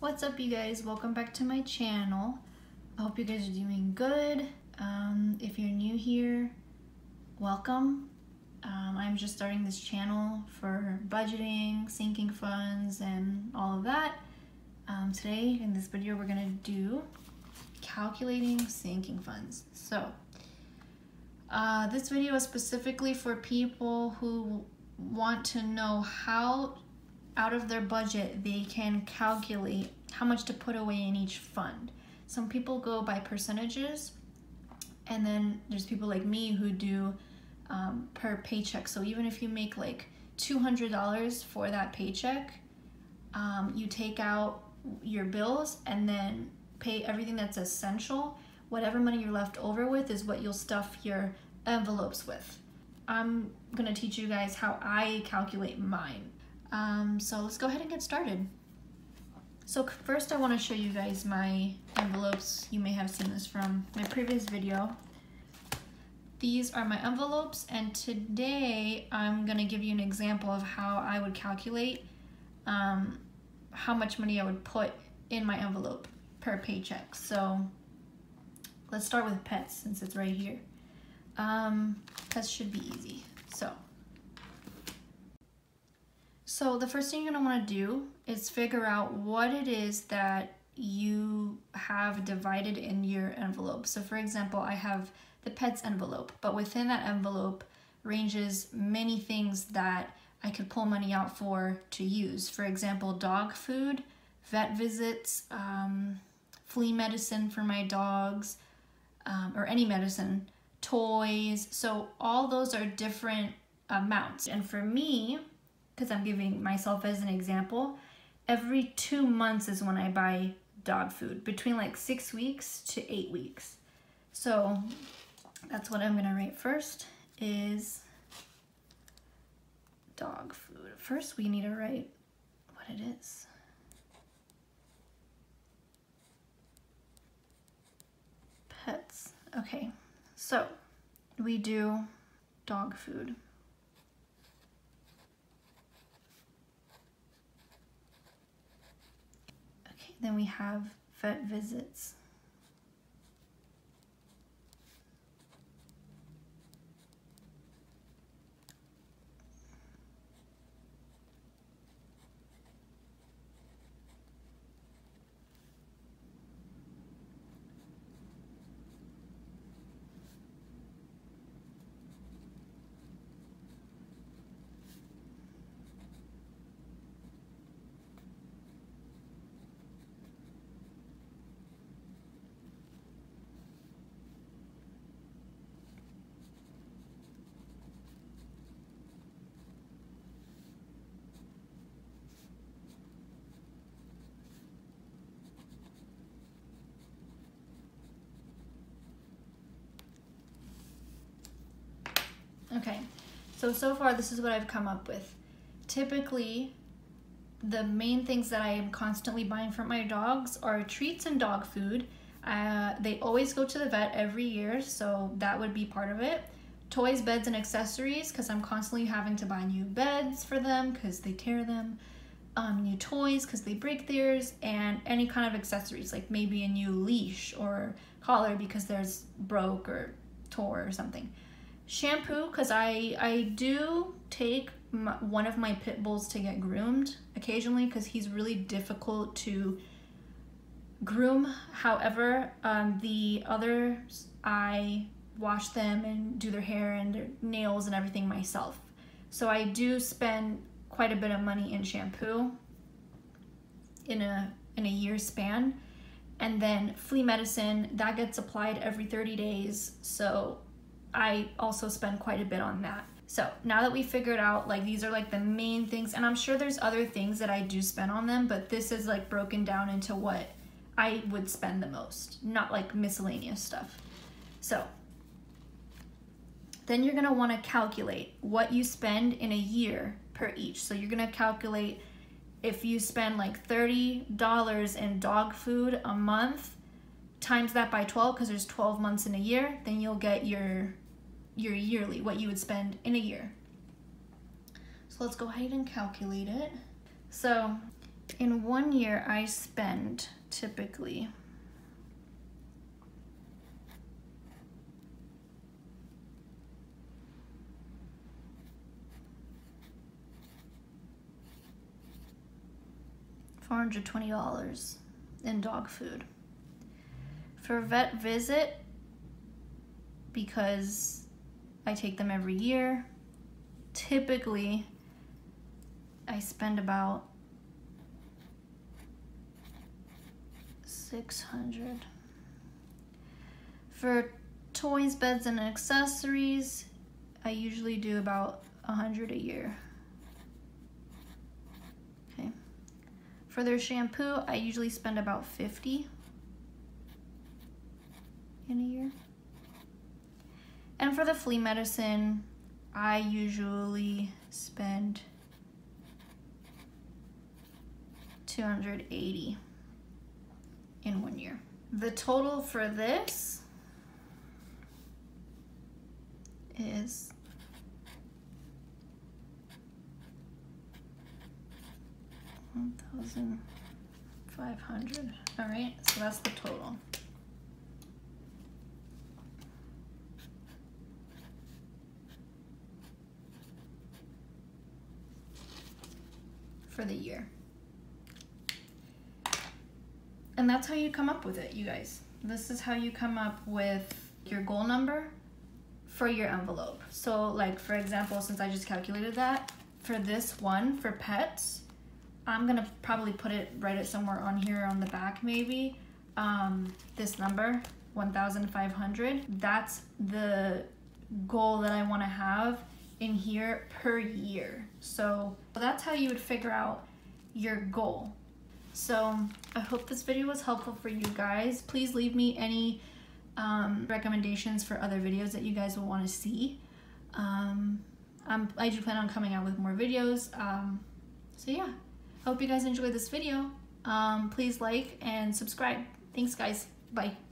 What's up you guys? Welcome back to my channel. I hope you guys are doing good. Um, if you're new here, welcome. Um, I'm just starting this channel for budgeting, sinking funds, and all of that. Um, today in this video we're gonna do calculating sinking funds. So uh, this video is specifically for people who want to know how out of their budget they can calculate how much to put away in each fund. Some people go by percentages and then there's people like me who do um, per paycheck. So even if you make like $200 for that paycheck, um, you take out your bills and then pay everything that's essential. Whatever money you're left over with is what you'll stuff your envelopes with. I'm gonna teach you guys how I calculate mine. Um, so let's go ahead and get started. So first I want to show you guys my envelopes. You may have seen this from my previous video. These are my envelopes and today I'm going to give you an example of how I would calculate um, how much money I would put in my envelope per paycheck. So let's start with pets since it's right here. Um, pets should be easy. So so the first thing you're gonna wanna do is figure out what it is that you have divided in your envelope. So for example, I have the pets envelope, but within that envelope ranges many things that I could pull money out for to use. For example, dog food, vet visits, um, flea medicine for my dogs, um, or any medicine, toys. So all those are different amounts. And for me, because I'm giving myself as an example, every two months is when I buy dog food, between like six weeks to eight weeks. So that's what I'm gonna write first is dog food. First we need to write what it is. Pets, okay. So we do dog food. Then we have vet visits. Okay, so so far this is what I've come up with. Typically, the main things that I am constantly buying for my dogs are treats and dog food. Uh, they always go to the vet every year, so that would be part of it. Toys, beds, and accessories, because I'm constantly having to buy new beds for them because they tear them. Um, new toys because they break theirs, and any kind of accessories, like maybe a new leash or collar because theirs broke or tore or something shampoo because I I do take my, one of my pit bulls to get groomed occasionally because he's really difficult to groom. However, um, the others I wash them and do their hair and their nails and everything myself. So I do spend quite a bit of money in shampoo in a in a year span. And then flea medicine that gets applied every 30 days. So I also spend quite a bit on that. So now that we figured out like these are like the main things and I'm sure there's other things that I do spend on them, but this is like broken down into what I would spend the most, not like miscellaneous stuff. So then you're gonna wanna calculate what you spend in a year per each. So you're gonna calculate if you spend like $30 in dog food a month, times that by 12 because there's 12 months in a year, then you'll get your your yearly, what you would spend in a year. So let's go ahead and calculate it. So in one year I spend typically $420 in dog food. For vet visit, because I take them every year, typically I spend about 600 for toys beds and accessories I usually do about 100 a year. Okay. For their shampoo I usually spend about 50 in a year and for the flea medicine I usually spend 280 in one year. The total for this is one thousand five hundred. All right, so that's the total. For the year. And that's how you come up with it, you guys. This is how you come up with your goal number for your envelope. So like, for example, since I just calculated that, for this one, for pets, I'm gonna probably put it, write it somewhere on here on the back maybe. Um, this number, 1,500, that's the goal that I wanna have in here per year. So that's how you would figure out your goal. So I hope this video was helpful for you guys. Please leave me any um, recommendations for other videos that you guys will want to see. Um, i do plan on coming out with more videos. Um, so yeah, hope you guys enjoyed this video. Um, please like and subscribe. Thanks guys. Bye.